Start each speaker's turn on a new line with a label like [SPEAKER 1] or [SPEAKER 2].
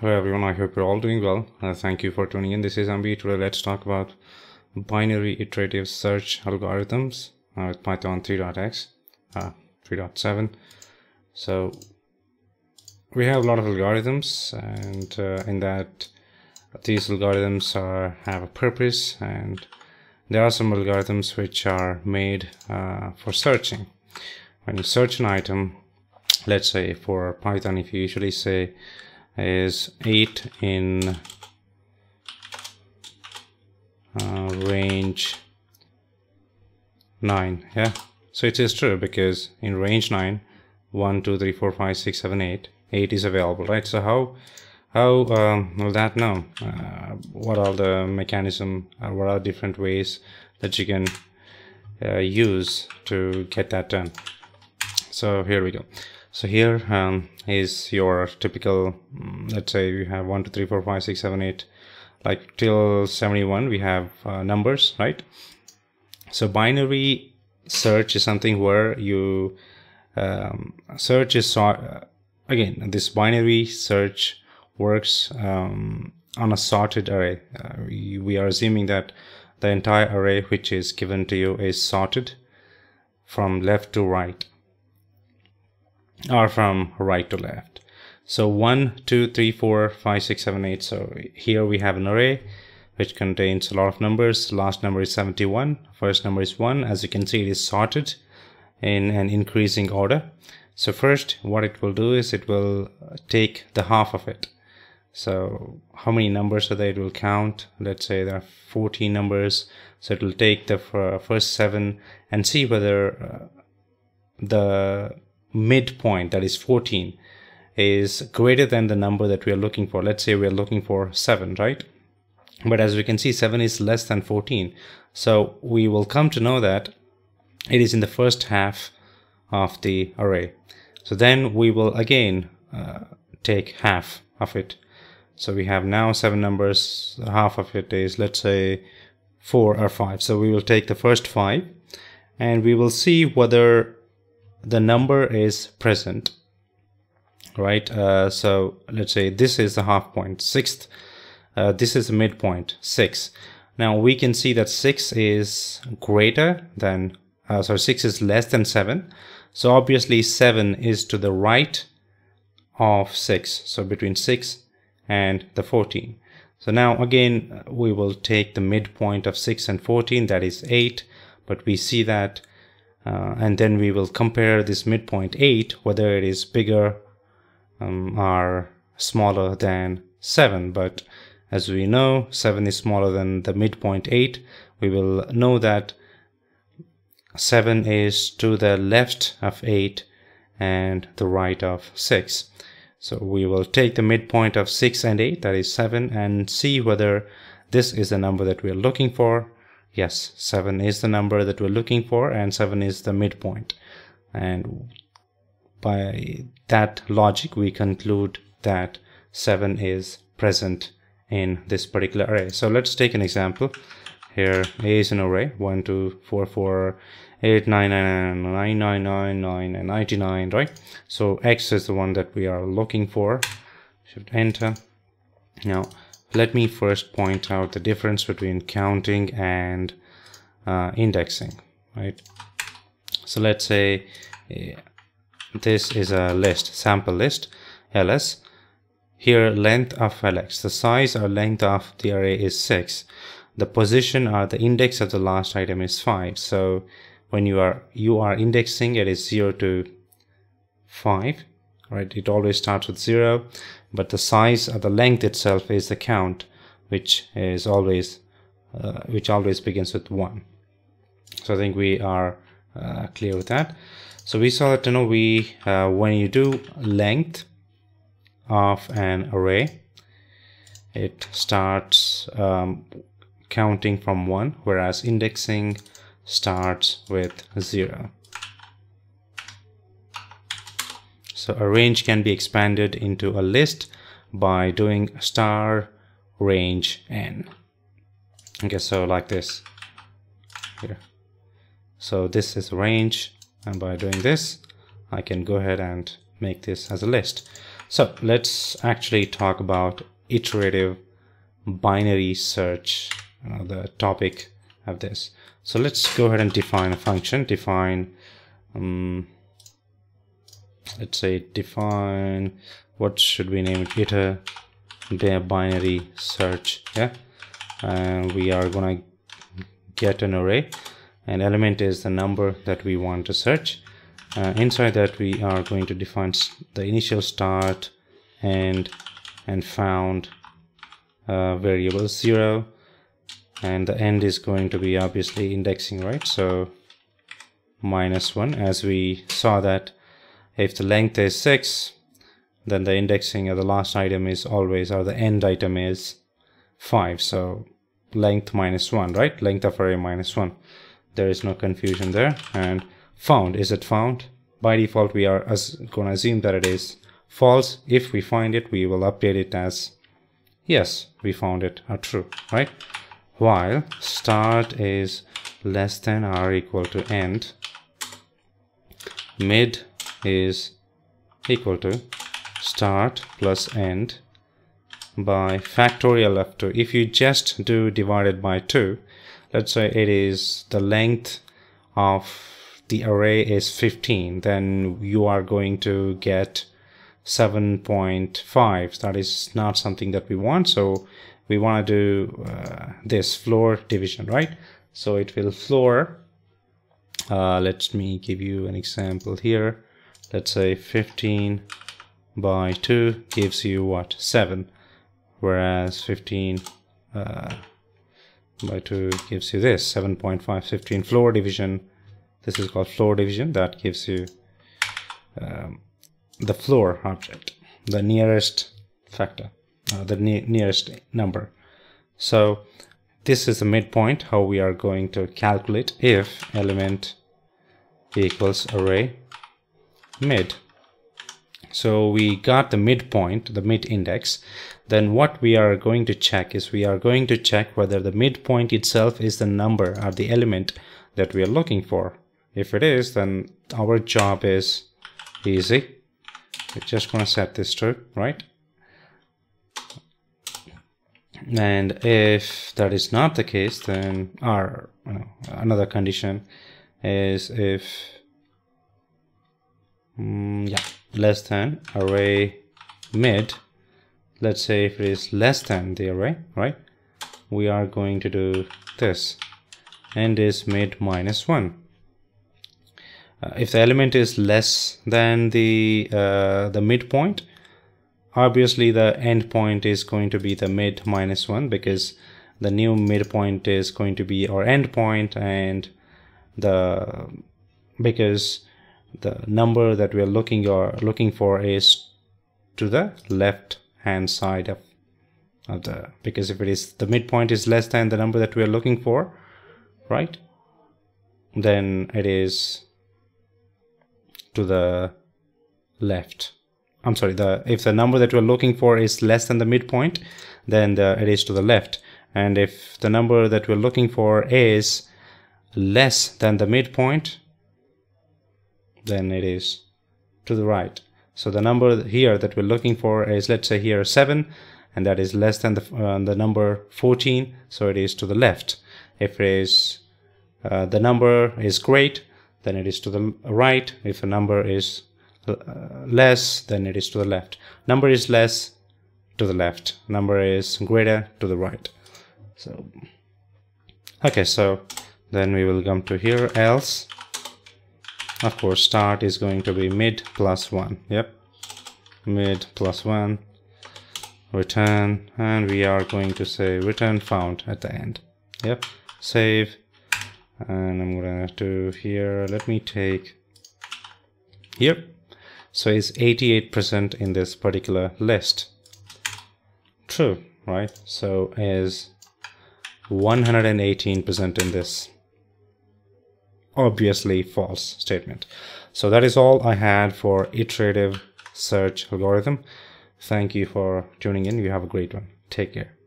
[SPEAKER 1] Hello everyone, I hope you're all doing well. Uh, thank you for tuning in. This is Ambi. Today let's talk about binary iterative search algorithms uh, with Python 3.x, uh, 3.7. So we have a lot of algorithms and uh, in that these algorithms are have a purpose and there are some algorithms which are made uh, for searching. When you search an item, let's say for Python, if you usually say is 8 in uh, range 9 yeah? So it is true because in range 9 1 2 3 4 5 6 7 8 8 is available right? So how how um, will that know? Uh, what are the mechanism uh, what are different ways that you can uh, use to get that done? So here we go so here um, is your typical, mm, let's say you have 1, 2, 3, 4, 5, 6, 7, 8, like till 71 we have uh, numbers, right? So binary search is something where you um, search is, uh, again, this binary search works um, on a sorted array. Uh, we, we are assuming that the entire array which is given to you is sorted from left to right or from right to left. So 1, 2, 3, 4, 5, 6, 7, 8. So here we have an array which contains a lot of numbers. Last number is 71. First number is 1. As you can see, it is sorted in an increasing order. So first, what it will do is it will take the half of it. So how many numbers are there? It will count. Let's say there are 14 numbers. So it will take the first seven and see whether uh, the midpoint, that is 14, is greater than the number that we are looking for. Let's say we are looking for 7, right? But as we can see, 7 is less than 14. So we will come to know that it is in the first half of the array. So then we will again uh, take half of it. So we have now seven numbers, half of it is let's say four or five. So we will take the first five and we will see whether the number is present right? Uh, so let's say this is the half point sixth. Uh, this is the midpoint six. Now we can see that six is greater than uh, sorry six is less than seven. So obviously seven is to the right of six. So between six and the 14 so now again we will take the midpoint of 6 and 14 that is 8 but we see that uh, and then we will compare this midpoint 8 whether it is bigger um, or smaller than 7 but as we know 7 is smaller than the midpoint 8 we will know that 7 is to the left of 8 and the right of 6 so we will take the midpoint of 6 and 8 that is 7 and see whether this is the number that we are looking for yes 7 is the number that we're looking for and 7 is the midpoint. And by that logic we conclude that 7 is present in this particular array. So let's take an example. Here a is an array. 1 2 4 4 8 9 9 9 9 9 9 and 99 right? So x is the one that we are looking for. Shift enter. Now let me first point out the difference between counting and uh, indexing right? So let's say uh, this is a list sample list ls here length of lx the size or length of the array is 6 the position or the index of the last item is 5 so when you are you are indexing it is 0 to 5 right? It always starts with 0 but the size or the length itself is the count which is always uh, which always begins with 1 so i think we are uh, clear with that. So we saw that you know we uh, when you do length of an array it starts um, counting from 1 whereas indexing starts with 0 So a range can be expanded into a list by doing star range n. Okay, so like this here. So this is range and by doing this, I can go ahead and make this as a list. So let's actually talk about iterative binary search, the topic of this. So let's go ahead and define a function, define, um, let's say define, what should we name it? Iter binary search, yeah? And we are gonna get an array and element is the number that we want to search uh, inside that we are going to define the initial start and and found uh, variable 0 and the end is going to be obviously indexing right so minus 1 as we saw that if the length is 6 then the indexing of the last item is always or the end item is 5 so length minus 1 right? Length of array minus 1 there is no confusion there. And found is it found? By default we are going to assume that it is false. If we find it we will update it as yes we found it or true right? While start is less than or equal to end mid is equal to start plus end by factorial of 2 if you just do divided by 2 let's say it is the length of the array is 15 then you are going to get 7.5 that is not something that we want so we want to do uh, this floor division right? So it will floor uh, let me give you an example here let's say 15 by 2 gives you what? 7 whereas 15 uh, by 2 gives you this 7.515 floor division. This is called floor division. That gives you um, the floor object the nearest factor uh, the ne nearest number. So this is the midpoint how we are going to calculate if element equals array mid so we got the midpoint the mid index then what we are going to check is we are going to check whether the midpoint itself is the number or the element that we are looking for. If it is, then our job is easy. We're just going to set this to, right? And if that is not the case, then our another condition is if mm, yeah less than array mid. Let's say if it is less than the array right? We are going to do this. And is mid minus 1 uh, if the element is less than the uh, the midpoint obviously the endpoint is going to be the mid minus 1 because the new midpoint is going to be our endpoint and the because the number that we are looking or looking for is to the left hand side of, of the because if it is the midpoint is less than the number that we are looking for right? Then it is to the left. I'm sorry the if the number that we're looking for is less than the midpoint then the, it is to the left. And if the number that we're looking for is less than the midpoint then it is to the right so the number here that we're looking for is, let's say here 7, and that is less than the, uh, the number 14, so it is to the left. If it is uh, the number is great, then it is to the right. If a number is uh, less, then it is to the left. Number is less, to the left. Number is greater, to the right. So, okay, so then we will come to here, else of course start is going to be mid plus 1 yep. Mid plus 1 return. And we are going to say return found at the end. Yep. Save. And I'm gonna do here. Let me take. Here so it's 88% in this particular list. True right? So is 118% in this obviously false statement. So that is all I had for iterative search algorithm. Thank you for tuning in. You have a great one. Take care.